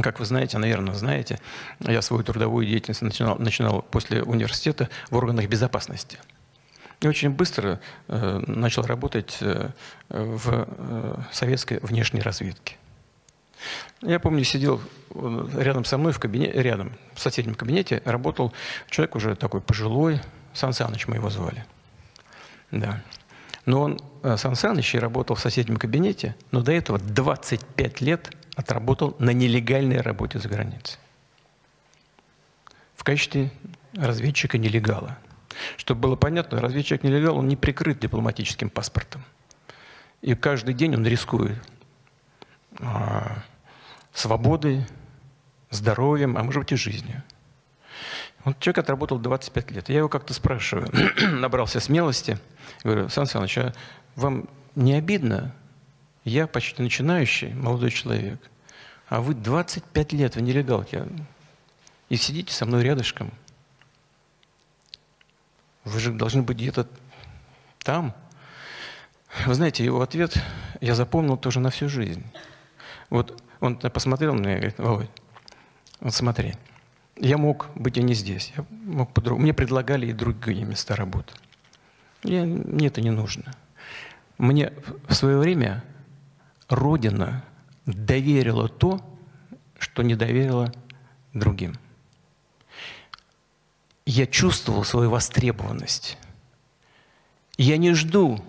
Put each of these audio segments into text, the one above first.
Как вы знаете, наверное, знаете, я свою трудовую деятельность начинал, начинал после университета в органах безопасности. И очень быстро э, начал работать э, в э, советской внешней разведке. Я помню, сидел э, рядом со мной в кабинете, рядом, в соседнем кабинете, работал человек уже такой пожилой, Сан Саныч мы его звали. Да. Но он, э, Сан Саныч, работал в соседнем кабинете, но до этого 25 лет отработал на нелегальной работе за границей. В качестве разведчика-нелегала. Чтобы было понятно, разведчик-нелегал, он не прикрыт дипломатическим паспортом. И каждый день он рискует а, свободой, здоровьем, а может быть и жизнью. Вот человек отработал 25 лет. Я его как-то спрашиваю, набрался смелости. Говорю, Сан Саныч, а вам не обидно, я почти начинающий молодой человек, а вы 25 лет в нелегалке, и сидите со мной рядышком. Вы же должны быть где-то там. Вы знаете, его ответ я запомнил тоже на всю жизнь. Вот он посмотрел на меня и говорит, Володь, вот смотри, я мог быть и не здесь, я мог. Мне предлагали и другие места работы. Мне это не нужно. Мне в свое время Родина доверила то, что не доверила другим. Я чувствовал свою востребованность. Я не жду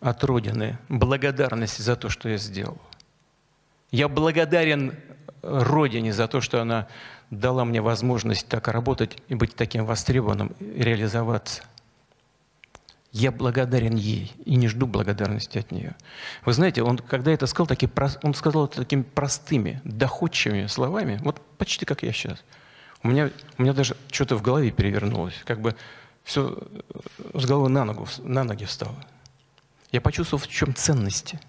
от Родины благодарности за то, что я сделал. Я благодарен Родине за то, что она дала мне возможность так работать и быть таким востребованным, и реализоваться – я благодарен ей и не жду благодарности от нее. Вы знаете, он, когда это сказал, таки, он сказал это такими простыми, доходчивыми словами, вот почти как я сейчас. У меня, у меня даже что-то в голове перевернулось, как бы все с головы на, ногу, на ноги встало. Я почувствовал, в чем ценности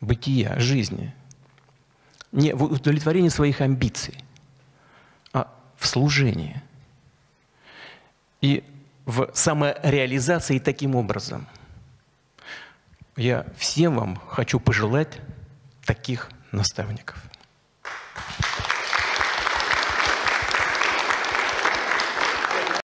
бытия, жизни. Не в удовлетворении своих амбиций, а в служении. И в самореализации таким образом. Я всем вам хочу пожелать таких наставников.